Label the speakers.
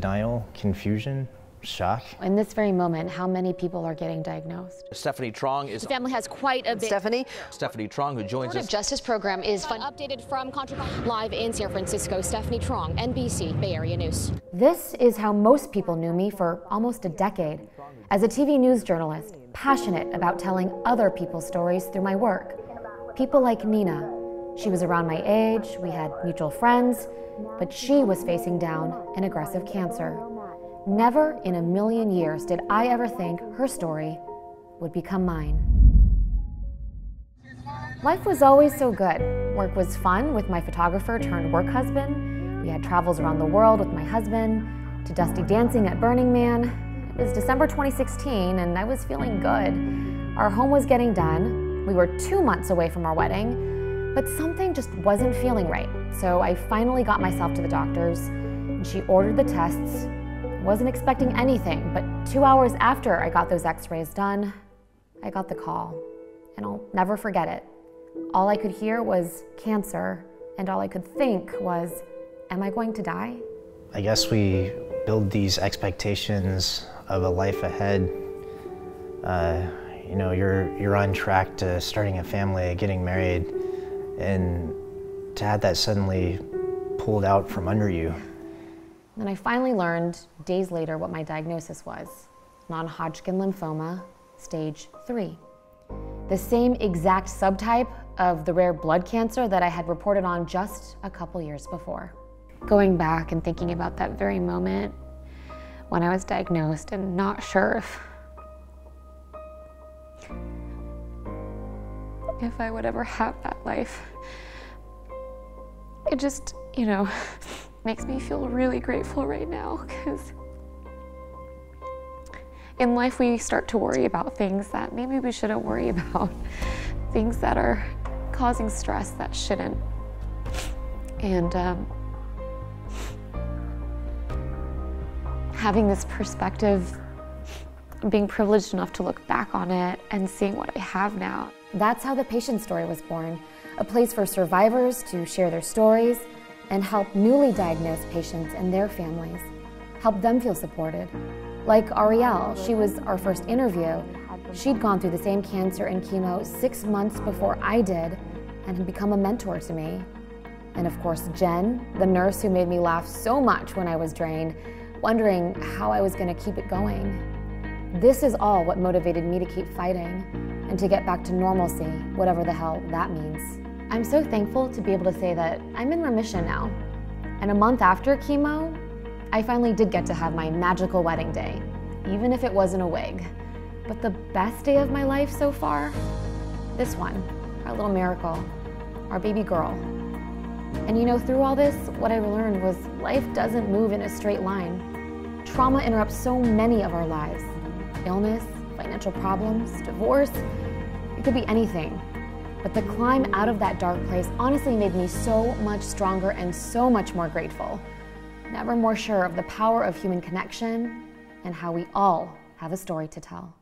Speaker 1: denial, confusion, shock.
Speaker 2: In this very moment, how many people are getting diagnosed?
Speaker 3: Stephanie Chuang is
Speaker 4: The family has quite a bit.
Speaker 5: Stephanie?
Speaker 3: Stephanie Chuang, who joins
Speaker 4: Supportive
Speaker 3: us.
Speaker 4: Justice program is fun. Updated from Contra live in San Francisco. Stephanie Chuang, NBC Bay Area News.
Speaker 2: This is how most people knew me for almost a decade. As a TV news journalist, passionate about telling other people's stories through my work. People like Nina. She was around my age, we had mutual friends, but she was facing down an aggressive cancer. Never in a million years did I ever think her story would become mine. Life was always so good. Work was fun with my photographer turned work husband. We had travels around the world with my husband, to Dusty Dancing at Burning Man. It was December 2016 and I was feeling good. Our home was getting done. We were two months away from our wedding, but something just wasn't feeling right. So I finally got myself to the doctors and she ordered the tests. Wasn't expecting anything, but two hours after I got those x rays done, I got the call. And I'll never forget it. All I could hear was cancer, and all I could think was, Am I going to die?
Speaker 1: I guess we build these expectations of a life ahead. Uh, you know, you're, you're on track to starting a family, getting married, and to have that suddenly pulled out from under you.
Speaker 2: Then I finally learned days later what my diagnosis was non Hodgkin lymphoma, stage three. The same exact subtype of the rare blood cancer that I had reported on just a couple years before. Going back and thinking about that very moment when I was diagnosed and not sure if if I would ever have that life. It just, you know, makes me feel really grateful right now because in life we start to worry about things that maybe we shouldn't worry about, things that are causing stress that shouldn't. And um, having this perspective, being privileged enough to look back on it and seeing what I have now. That's how the patient story was born, a place for survivors to share their stories and help newly diagnosed patients and their families, help them feel supported. Like Ariel, she was our first interview. She'd gone through the same cancer and chemo six months before I did and had become a mentor to me. And of course, Jen, the nurse who made me laugh so much when I was drained, wondering how I was going to keep it going. This is all what motivated me to keep fighting and to get back to normalcy, whatever the hell that means. I'm so thankful to be able to say that I'm in remission now. And a month after chemo, I finally did get to have my magical wedding day, even if it wasn't a wig. But the best day of my life so far? This one, our little miracle, our baby girl. And you know, through all this, what I learned was life doesn't move in a straight line. Trauma interrupts so many of our lives illness, financial problems, divorce, it could be anything. But the climb out of that dark place honestly made me so much stronger and so much more grateful. Never more sure of the power of human connection and how we all have a story to tell.